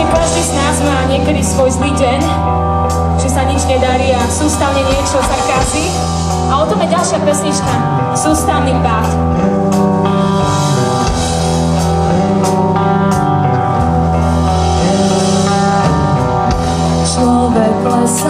Určite každý z nás má niekedy svoj zlý deň, že sa nič nedarí a sústavne niečo sa kazí. A o tom je ďalšia pesnička, Sústavný pád. Človek lesa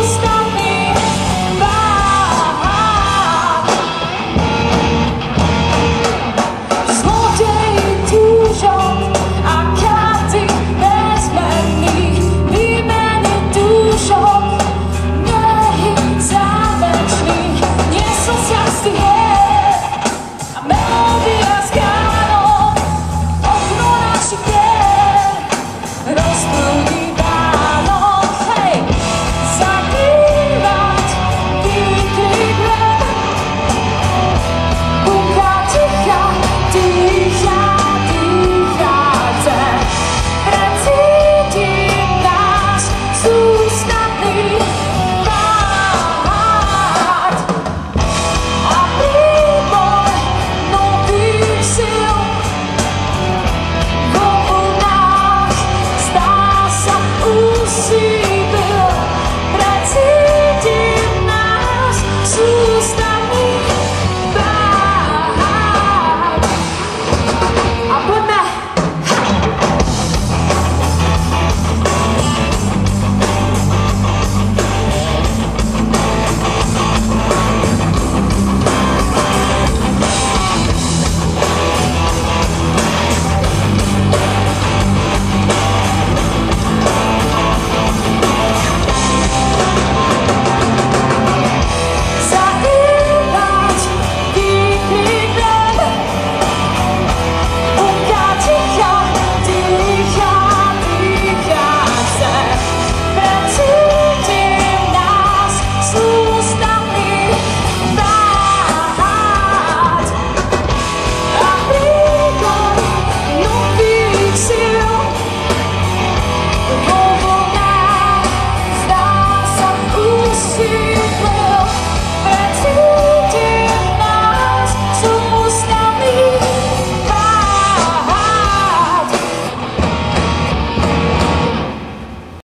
the